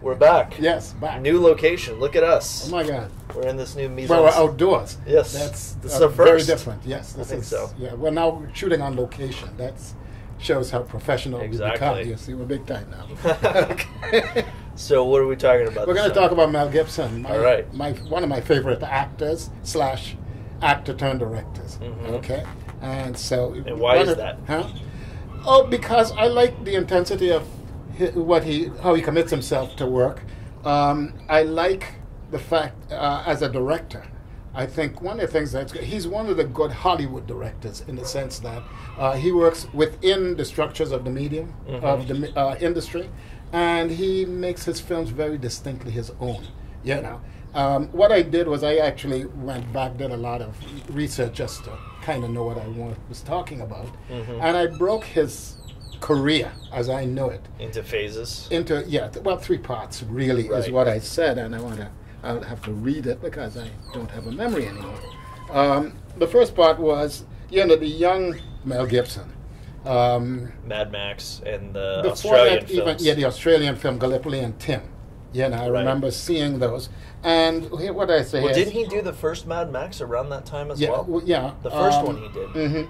We're back. Yes, back. New location. Look at us. Oh my God. We're in this new mise Well, we're outdoors. Yes. That's This is uh, very different. Yes, this think is. so. Yeah, we're now shooting on location. That shows how professional we Exactly. become. You see, we're big time now. So what are we talking about? We're going to talk about Mel Gibson. My, All right. My one of my favorite actors slash actor turned directors. Mhm. Okay, and so. And why is of- that? Huh? Oh, because I like the intensity of what he how he commits himself to work. Um, I like the fact uh, as a director. I think one of the things that's he's one of the good Hollywood directors in the sense that uh, he works within the structures of the medium of the uh, industry, and he makes his films very distinctly his own. You know, um, what I did was I actually went back, did a lot of research just to kind of know what I was talking about, and I broke his career as I know it into phases. into yeah well three parts really is what I said and I want to I'll have to read it because I don't have a memory anymore. Um, the first part was you know the young Mel Gibson. Um, Mad Max and the before Australian that, even films. yeah, the Australian film Gallipoli and Tim. You know, I Right. remember seeing those. And here- what I say? well, didn't he do the first Mad Max around that time as Yeah, well? w- yeah. The first um, one he did. mhm.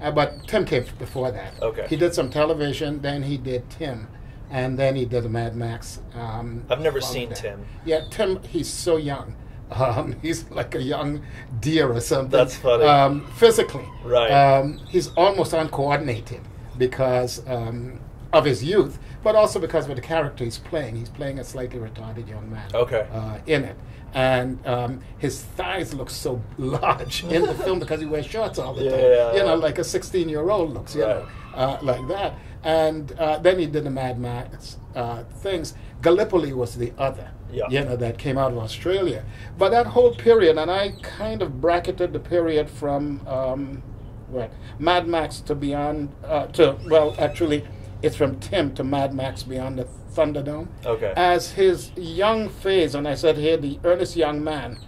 Uh, but Tim came before that. Okay. He did some television, then he did Tim, and then he did Mad Max. Um, I've never seen that. Tim. Yeah, Tim. He's so young. Um, he's like a young deer or something. That's funny. Um, physically, Right. Um, he's almost uncoordinated because um, of his youth, but also because of the character he's playing. He's playing a slightly retarded young man Okay. uh, in it. And um, his thighs look so large in the film because he wears shorts all the time. Yeah. You know, like a 16 year old looks, you know, uh, like that. And uh, then he did the Mad Max uh, things. Gallipoli was the other, Yeah. you know, that came out of Australia. But that whole period, and I kind of bracketed the period from um, what Mad Max to Beyond, uh, to, well, actually, it's from Tim to Mad Max Beyond the Thunderdome Okay. as his young phase, and I said here, the earnest young man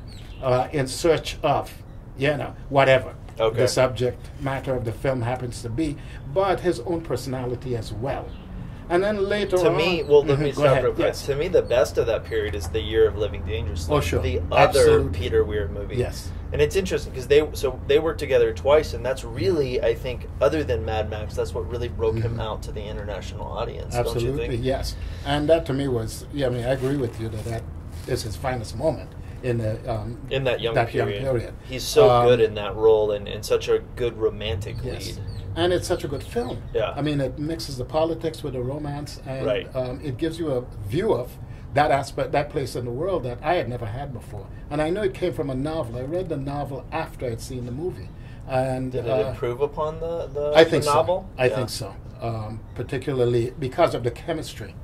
uh, in search of, you know, whatever Okay. the subject matter of the film happens to be, but his own personality as well. And then later on to on, me, well, let Mhm, me stop real quick. yes. To me, the best of that period is the Year of Living Dangerously. Oh, sure. The other Absolutely. Peter Weir movie. Yes. And it's interesting because they so they worked together twice, and that's really, I think, other than Mad Max, that's what really broke him out to the international audience. Don't you Mm-hmm. Absolutely, think? yes. And that to me was, yeah, I mean, I agree with you that that is his finest moment in the um, In that young that period. young period. he's so Um, good in that role, and, and such a good romantic Yes. lead. And it's such a good film. Yeah. I mean, it mixes the politics with the romance, and Right. um, it gives you a view of that aspect, that place in the world that I had never had before. And I know it came from a novel. I read the novel after I'd seen the movie. And Did it uh, improve upon the the, I think the novel? so. I Yeah. think so. Um, particularly because of the chemistry,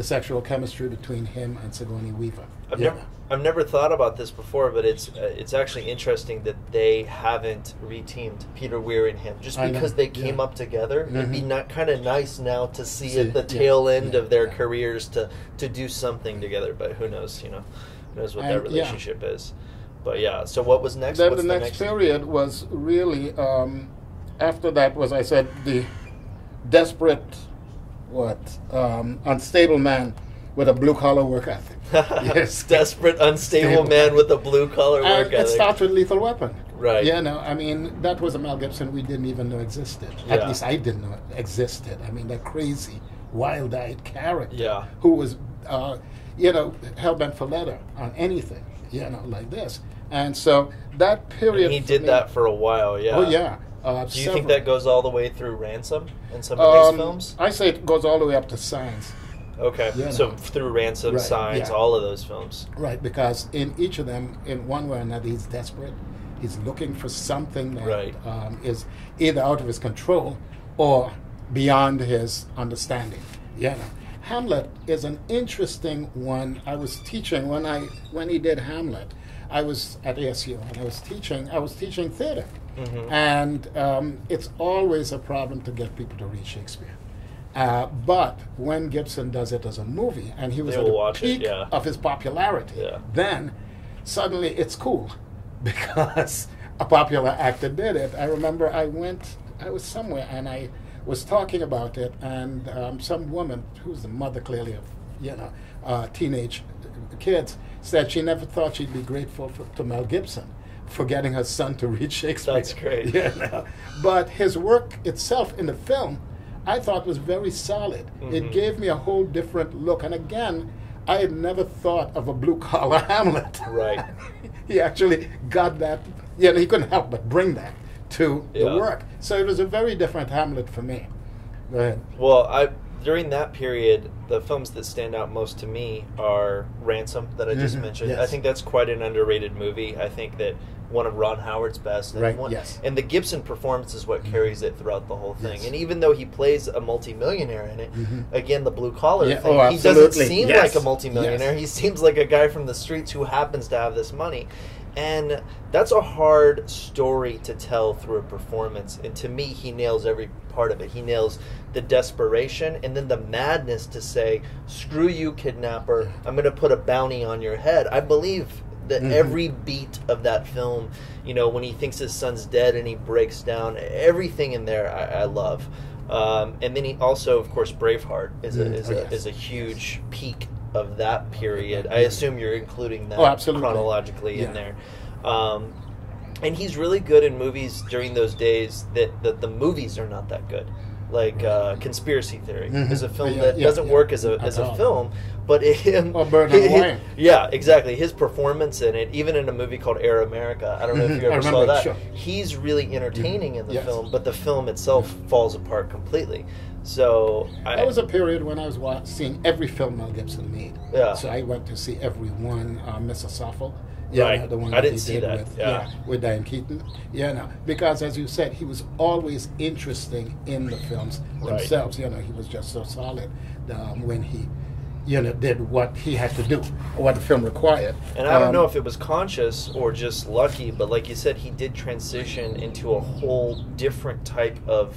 the sexual chemistry between him and Sigourney Weaver. I've Yeah. never I've never thought about this before, but it's uh, it's actually interesting that they haven't reteamed Peter Weir and him just because they came yeah. up together. It'd be Mhm. not kind of nice now to see, See, at the yeah, tail end yeah, of their careers to to do something together. But who knows? You know, who knows what And, their yeah. relationship is. But yeah. So what was next? Then What's the next, period was really um, after that was I said the desperate, what um, unstable man with a blue collar work ethic. yes, Desperate, unstable Stable. man with a blue collar And work it ethic. starts with Lethal Weapon. Right. Yeah, no, I mean that was a Mel Gibson we didn't even know existed. Yeah. At least I didn't know existed. I mean that crazy, wild-eyed character Yeah. who was, uh, you know, hell bent for leather on anything. You know, like this. And so that period. And he did me- that for a while. Yeah. Oh yeah. Uh, Do you several. think that goes all the way through Ransom in some of his Um, films? I say it goes all the way up to Signs. Okay, Yeah, so no. through Ransom, Right, Signs, yeah. all of those films. Right, because in each of them, in one way or another, he's desperate. He's looking for something that Right. um, is either out of his control or beyond his understanding. Yeah. Hamlet is an interesting one. I was teaching when I when he did Hamlet. I was at ASU and I was teaching. I was teaching theater, Mhm. and um, it's always a problem to get people to read Shakespeare. Uh, but when Gibson does it as a movie, and he was They at the watch it, peak yeah. of his popularity, Yeah. then suddenly it's cool because a popular actor did it. I remember I went, I was somewhere and I was talking about it, and um, some woman who's the mother clearly of you know, uh, teenage kids, said she never thought she'd be grateful for, to Mel Gibson for getting her son to read Shakespeare. That's great. You know? But his work itself in the film, I thought was very solid. It Mhm. gave me a whole different look. And again, I had never thought of a blue collar Hamlet. Right. he actually got that. You know, he couldn't help but bring that to Yeah. the work. So it was a very different Hamlet for me. Go ahead. Well, I during that period, the films that stand out most to me are Ransom that I just Mhm, mentioned. yes. I think that's quite an underrated movie. I think that one of Ron Howard's best. And Right, One, yes. And the Gibson performance is what carries it throughout the whole thing. Yes. And even though he plays a multimillionaire in it, Mhm. again the blue collar Yeah, thing, oh, he doesn't seem Yes, like a multimillionaire. yes. He seems like a guy from the streets who happens to have this money. And that's a hard story to tell through a performance. And to me, he nails every part of it. He nails the desperation and then the madness to say, screw you, kidnapper. I'm going to put a bounty on your head. I believe that Mhm. every beat of that film, you know, when he thinks his son's dead and he breaks down, everything in there I, I love. Um, and then he also, of course, Braveheart is a, Mm, is, oh, a, yes. is a huge peak of that period. I assume you're including that Oh, absolutely. chronologically in there. Um, and he's really good in movies during those days that, that the movies are not that good. Like uh, Conspiracy Theory Mhm. is a film Yeah, that yeah, doesn't yeah. work as a as a film, but him, Or Bernard hi- Wayne. yeah, exactly. His performance in it, even in a movie called Air America, I don't know Mhm, if you ever saw that. sure. He's really entertaining in the Yes. film, but the film itself falls apart completely. So I, That was a period when I was wa- seeing every film Mel Gibson made. Yeah. So I went to see every one, uh, Mrs. Soffel. Right. the one I that didn't he see did that, With, yeah. with Diane Keaton. Yeah, no, because as you said, he was always interesting in the films themselves. Right. You know, he was just so solid um, when he, you know, did what he had to do, or what the film required. And I don't Um, know if it was conscious or just lucky, but like you said, he did transition into a whole different type of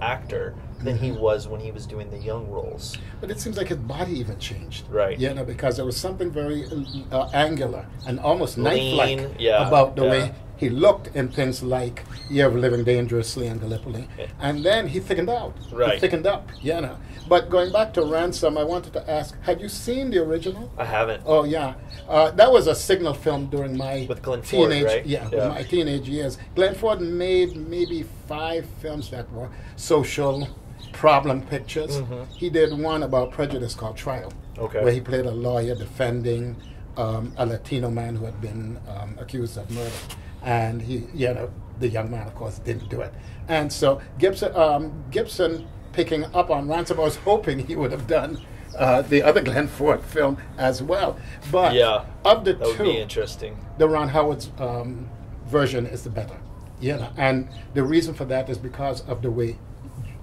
actor than he Mhm. was when he was doing the young roles. But it seems like his body even changed. Right. You know, because there was something very uh, angular and almost knife-like yeah, about the yeah. way he looked in things like Year of Living Dangerously and Gallipoli. Yeah. And then he thickened out. Right. He thickened up, you know. But going back to Ransom, I wanted to ask, had you seen the original? I haven't. Oh yeah, uh, that was a signal film during my With Glenn Ford, teenage right? yeah, Yeah. my teenage years. Glenn Ford made maybe five films that were social problem pictures. Mhm. He did one about prejudice called Trial, Okay. where he played a lawyer defending um, a Latino man who had been um, accused of murder, and he, you know, the young man, of course, didn't do it. And so Gibson, um, Gibson, picking up on Ransom, I was hoping he would have done. Uh, the other Glenn Ford film as well, but Yeah, of the That would two, be interesting. the Ron Howard's um, version is the better. You know, and the reason for that is because of the way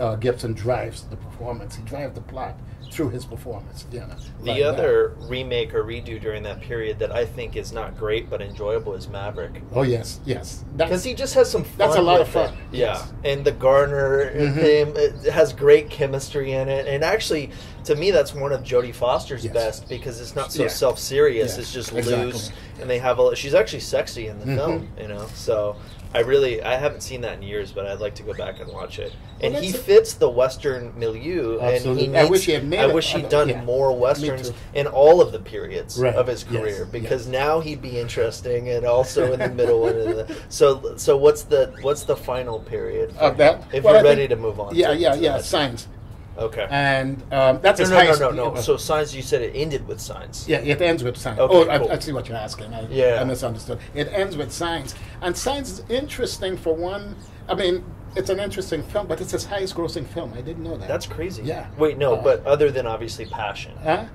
uh, Gibson drives the performance. He drives the plot through his performance. You know, The that. other remake or redo during that period that I think is not great but enjoyable is Maverick. Oh yes, yes. Because he just has some fun. That's a lot of fun, it. Yeah. yes. And the Garner mm-hmm. it has great chemistry in it. And actually, to me, that's one of Jodie Foster's Yes. best because it's not so Yeah. self serious. Yeah, It's just exactly. loose. And they have a. She's actually sexy in the Mhm. film, you know? So. I really I haven't seen that in years, but I'd like to go back and watch it. And Well, he fits the Western milieu, Absolutely. and he I wish he had made I it wish he'd other- done yeah. more westerns in all of the periods Right. of his Yes, career because yes. now he'd be interesting and also in the middle and in the, so so what's the what's the final period for Of that, if well, you're I ready think- to move on Yeah, to- yeah, to yeah. that. Okay and um, that's no his no no highest. no no so signs you said it ended with signs Yeah, it ends with signs. Okay, oh, I, cool. I see what you're asking. I, Yeah. I misunderstood. It ends with signs, and signs is interesting for one. I mean, it's an interesting film, but it's his highest grossing film. I didn't know that. that's crazy Yeah. wait no Uh, but other than obviously passion Huh?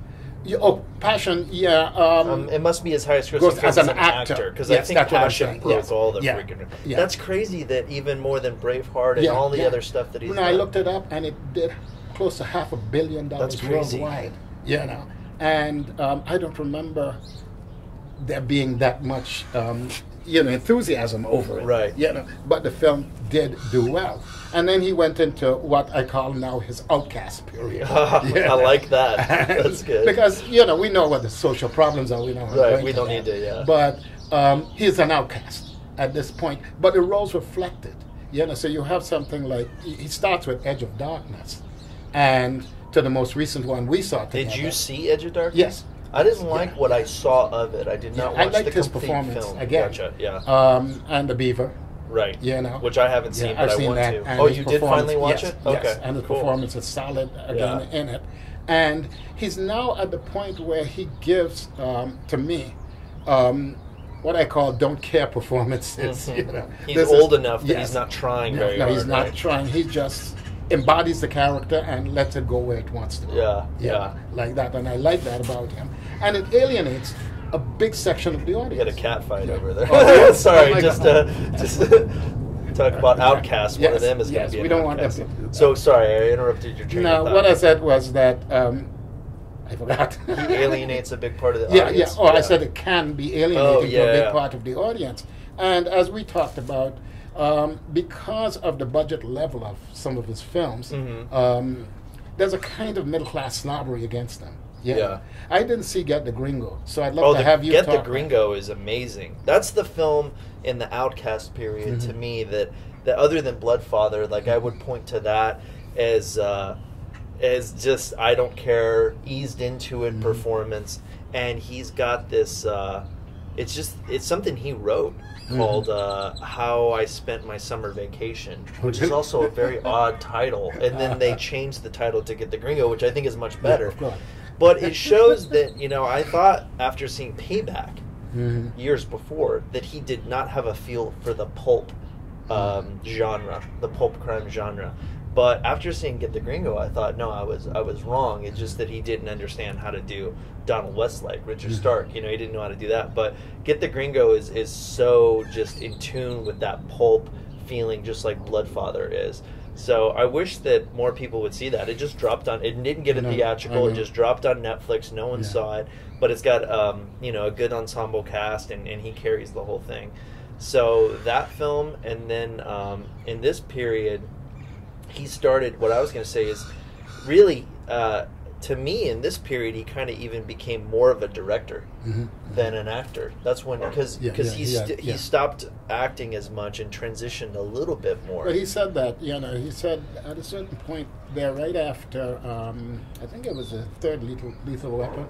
You, oh, Passion. Yeah. Um, um, it must be his highest grossing film as an actor. because Yes, I think that's what I'm Passion broke Yes. all the Yeah. freaking. Yeah. That's crazy that even more than Braveheart and yeah, all the yeah. other stuff that he's When I looked it up, and it did close to half a billion dollars That's crazy. worldwide. You know, and um, I don't remember there being that much, um, you know, enthusiasm over it. Right. You know, but the film did do well, and then he went into what I call now his outcast period. I like that. That's good. because you know we know what the social problems are. We know. Right, we don't that. need to, yeah. But um, he's an outcast at this point. But the roles reflected. You know, so you have something like he starts with Edge of Darkness, and to the most recent one we saw together. Did you see Edge of Darkness? Yes. I didn't like Yeah. what I saw of it. I did not Yeah, I watch liked the his performance film. again. Gotcha. Yeah. Um, and the Beaver. right. You know. Which I haven't seen, Yeah, but I've I seen want that. to. and Oh, you did finally watch yes, it? Okay. Yes, and his cool. performance is solid again in it. And he's now at the point where he gives, um, to me, um, what I call don't care performances. Mhm. You know, He's This old is- enough that yes. he's not trying No, very no, hard. he's not right? trying. He just embodies the character and lets it go where it wants to go. Yeah, yeah. like that. And I like that about him. And it alienates a big section of the We audience. had a cat fight over there. Oh. Sorry, Oh just uh, just talk about outcasts. One of them is going yes, to be. we don't want them outcast. So sorry, I interrupted your train No, what I said was that um, I forgot. he alienates a big part of the audience. yeah, yeah. audience. Oh, I said it can be alienating Oh, to a yeah. big part of the audience. And as we talked about, um, because of the budget level of some of his films, Mhm. um, there's a kind of middle class snobbery against them. Yeah. Yeah. I didn't see Get the Gringo, so I'd love Oh, to the, have you Get the. Gringo is amazing. That's the film in the Outcast period to Mhm. me that that other than Bloodfather, like I would point to that as uh, as just I don't care eased into it Mhm. performance, and he's got this. Uh, it's just it's something he wrote. Called uh, "How I Spent My Summer Vacation," which is also a very odd title. And then they changed the title to "Get the Gringo," which I think is much better. course. But it shows that you know I thought after seeing Payback Mhm. years before that he did not have a feel for the pulp um, genre, the pulp crime genre. But after seeing Get the Gringo, I thought no, I was I was wrong. It's just that he didn't understand how to do Donald Westlake, Richard. Stark. You know, he didn't know how to do that. But Get the Gringo is is so just in tune with that pulp feeling, just like Bloodfather is. So I wish that more people would see that. It just dropped on. It didn't get a theatrical. It just dropped on Netflix. No one Yeah. saw it, but it's got um, you know a good ensemble cast, and, and he carries the whole thing. So that film, and then um, in this period, he started. What I was going to say is, really, uh, to me, in this period, he kind of even became more of a director Mhm. than an actor. That's when because because yeah, he yeah, st- he stopped acting as much and transitioned a little bit more. But he said that, you know, he said at a certain point there, right after, um, I think it was the third lethal, lethal weapon,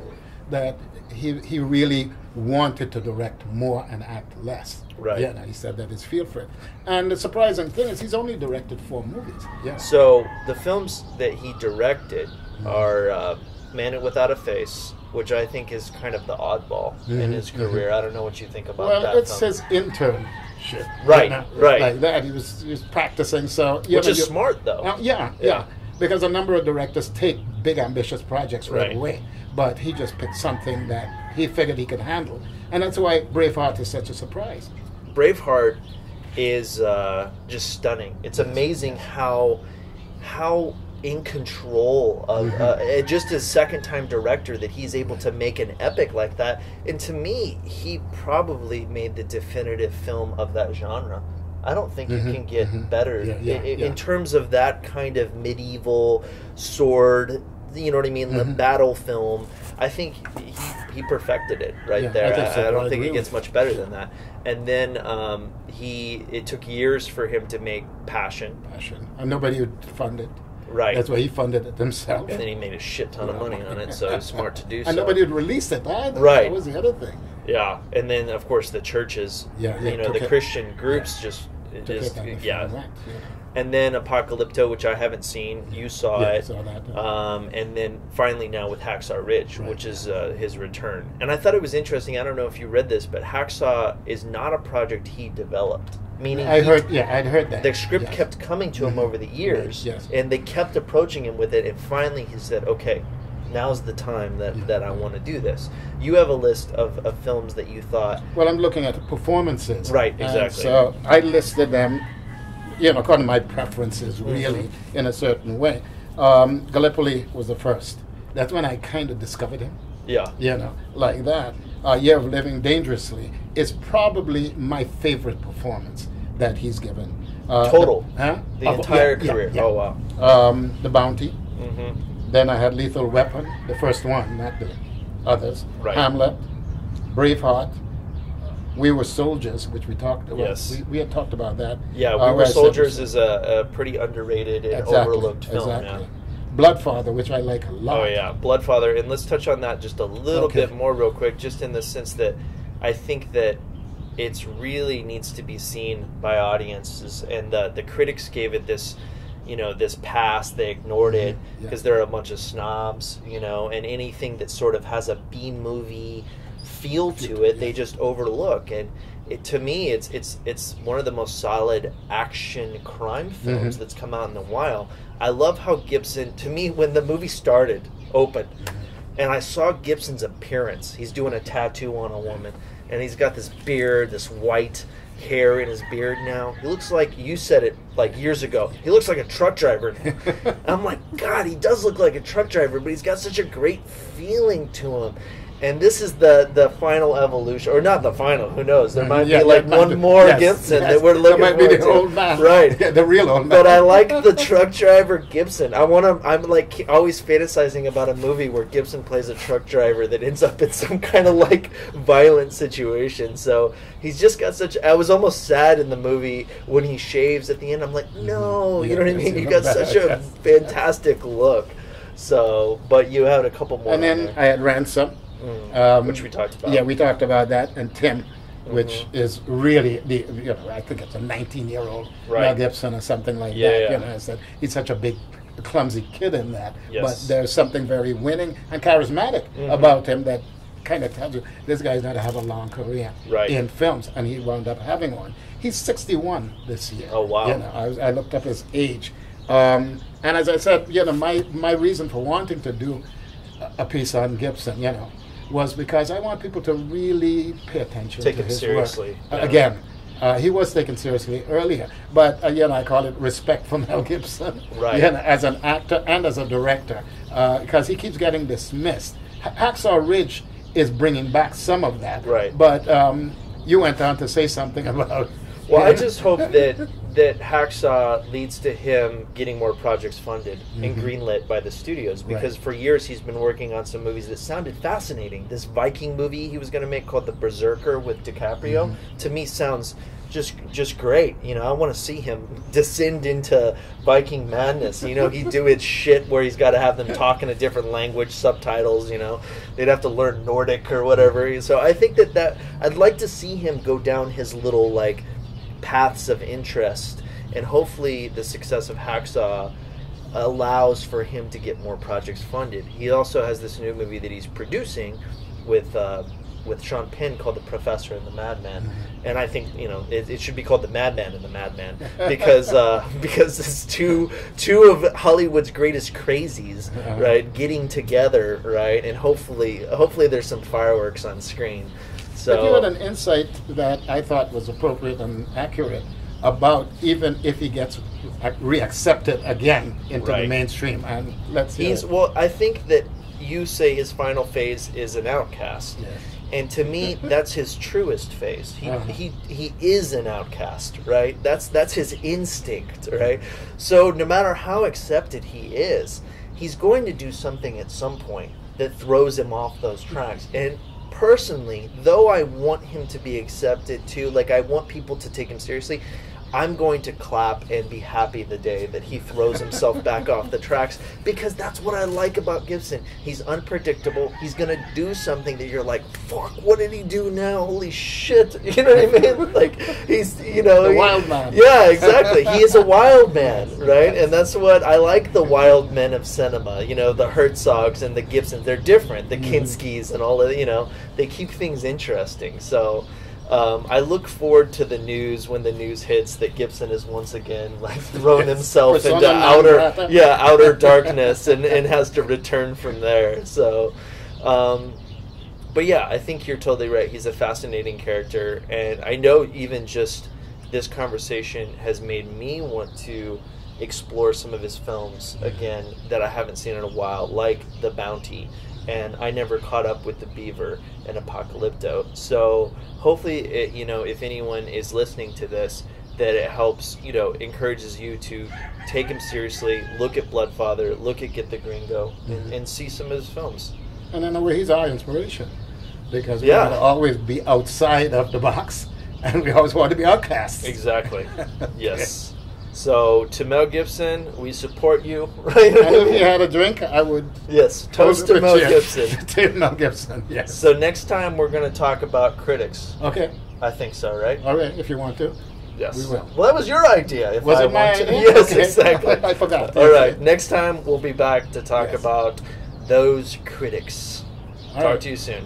that he, he really wanted to direct more and act less. Right. Yeah, he said that his feel for it. And the surprising thing is he's only directed four movies. Yeah. So the films that he directed are uh, Man Without a Face, which I think is kind of the oddball in Mhm, his mhm. career. I don't know what you think about well, that. it's film. his internship. Right, know, right. Like that. He was, he was practicing. So, you which know, is smart though. Uh, yeah, Yeah. yeah, Because a number of directors take big, ambitious projects right, Right. away, but he just picked something that he figured he could handle, and that's why Braveheart is such a surprise. Braveheart is uh, just stunning. It's amazing how how in control of Mhm. uh, just as second time director that he's able to make an epic like that. And to me, he probably made the definitive film of that genre. I don't think Mhm, you can get mhm. better Yeah, yeah, i- i- yeah. in terms of that kind of medieval sword. You know what I mean? The Mhm. battle film. I think he, he perfected it right Yeah, I there. think so, I, I don't I think it gets much better than that. And then um, he, it took years for him to make Passion, Passion, and nobody would fund it. right? That's why he funded it himself. and then he made a shit ton of money on it, so it's smart to do so. And nobody would release it either. Right. That was the other thing. yeah, and then of course the churches, Yeah, yeah, you know, the it- Christian groups just, Took just it yeah. Far right, you know. And then Apocalypto, which I haven't seen, you saw Yeah, I it. saw that. Um, and then finally now with Hacksaw Ridge, Right. which is uh, his return. And I thought it was interesting. I don't know if you read this, but Hacksaw is not a project he developed. Meaning, I he- heard. Yeah, I'd heard that. the script Yes. kept coming to him Mhm. over the years, Right, yes. and they kept approaching him with it. And finally, he said, "Okay, now's the time that, Yeah. that I want to do this." You have a list of, of films that you thought, Well, I'm looking at the performances. Right, And exactly. so I listed them, you know, according to my preferences, Mm-hmm. really, in a certain way. Um, Gallipoli was the first. That's when I kind of discovered him, yeah, you know, like that. Uh, Year of Living Dangerously is probably my favorite performance that he's given. Uh, Total. the, huh? the Of- entire yeah, yeah, career. yeah. Oh wow. Um, the Bounty. hmm Then I had Lethal Weapon, the first one, not the others. Right. Hamlet, Braveheart. We Were Soldiers, which we talked about. Yes. We, we had talked about that. Yeah, We Were Soldiers is a, a pretty underrated and Exactly, overlooked film. exactly. Bloodfather, which I like a lot. Oh yeah, Bloodfather, and let's touch on that just a little Okay. bit more real quick, just in the sense that I think that it's really needs to be seen by audiences, and the the critics gave it this, you know, this pass. They ignored it Mhm, yeah. because they're a bunch of snobs, you know, and anything that sort of has a B movie feel to it, they just overlook. And it, to me, it's it's it's one of the most solid action crime films Mhm. that's come out in a while. I love how Gibson. To me, when the movie started, opened, and I saw Gibson's appearance. He's doing a tattoo on a woman, and he's got this beard, this white hair in his beard now. He looks like you said it like years ago. He looks like a truck driver. I'm like, God, he does look like a truck driver, but he's got such a great feeling to him. And this is the the final evolution, or not the final. Who knows? There might Yeah, be like one more yes, Gibson yes. that we're looking That might be the to. old man, right? Yeah, the real old man. But I like the truck driver Gibson. I want to. I'm like always fantasizing about a movie where Gibson plays a truck driver that ends up in some kind of like violent situation. So he's just got such. I was almost sad in the movie when he shaves at the end. I'm like, mm-hmm. no, you know what I mean. You got such a fantastic look. So, but you had a couple more. and then there. I had Ransom. Um, Which we talked about. Yeah, we talked about that, and Tim, which Mhm. is really the you know I think it's a 19 year old Right. Mel Gibson or something like Yeah, that. yeah. You know, it's that he's such a big, clumsy kid in that, Yes. but there's something very winning and charismatic Mhm. about him that kind of tells you this guy's going to have a long career Right. in films, and he wound up having one. He's 61 this year. Oh, wow. You know, I, was, I looked up his age, um, and as I said, you know, my my reason for wanting to do a piece on Gibson, you know, was because I want people to really pay attention Take to him his seriously, work. Uh, yeah. Again, uh, he was taken seriously earlier, but uh, you know, I call it respect for Mel Gibson, Right. you know, as an actor and as a director, because he keeps getting dismissed. Hacksaw Ridge is bringing back some of that, Right. But um, you went on to say something about. Well, I just hope that that Hacksaw leads to him getting more projects funded and Mhm. greenlit by the studios Right. because for years he's been working on some movies that sounded fascinating. This Viking movie he was going to make called The Berserker with DiCaprio Mhm. to me sounds just just great. You know, I want to see him descend into Viking madness. You know, he'd do his shit where he's got to have them talk in a different language, subtitles. You know, they'd have to learn Nordic or whatever. So I think that that I'd like to see him go down his little like paths of interest, and hopefully the success of Hacksaw allows for him to get more projects funded. He also has this new movie that he's producing with uh, with Sean Penn called The Professor and the Madman, Mm-hmm. and I think you know it, it should be called The Madman and the Madman because uh, because it's two two of Hollywood's greatest crazies, Uh-huh. right, getting together, right, and hopefully hopefully there's some fireworks on screen. So But you had an insight that I thought was appropriate and accurate about even if he gets reaccepted again into the mainstream. And let's hear He's it. well. I think that you say his final phase is an outcast, Yes. and to me, that's his truest phase. He, Uh-huh. he he is an outcast, right? That's that's his instinct, right? So no matter how accepted he is, he's going to do something at some point that throws him off those tracks. And personally, though I want him to be accepted too, like I want people to take him seriously. I'm going to clap and be happy the day that he throws himself back off the tracks because that's what I like about Gibson. He's unpredictable. He's going to do something that you're like, fuck, what did he do now? Holy shit. You know what I mean? Like, he's, you know. The he- wild man. Yeah, exactly. He is a wild man, right? And that's what I like the wild men of cinema. You know, the Herzogs and the Gibsons. They're different. The mm-hmm. Kinskis and all of, you know, they keep things interesting. So. Um, I look forward to the news when the news hits that Gibson has once again like thrown Yes. himself Persona into outer yeah outer darkness and, and has to return from there. So, um, but yeah, I think you're totally right. He's a fascinating character, and I know even just this conversation has made me want to explore some of his films again that I haven't seen in a while, like The Bounty. And I never caught up with The Beaver and Apocalypto. So hopefully, it, you know, if anyone is listening to this, that it helps, you know, encourages you to take him seriously, look at Bloodfather, look at Get the Gringo, and, Mhm. and see some of his films. And in a way, he's our inspiration because we Yeah. want to always be outside of the box, and we always want to be outcasts. Exactly. Yes. So to Mel Gibson, we support you. Right? and if you had a drink, I would yes, toast to Mel. Gibson. to Mel Gibson, yes. So next time we're going to talk about critics. okay, I think so, right? all right, if you want to. Yes. we will. Well, that was your idea. If Was I it my to- idea? Yes, Okay. exactly. I forgot. All right. Next time we'll be back to talk Yes. about those critics. All Talk right. to you soon.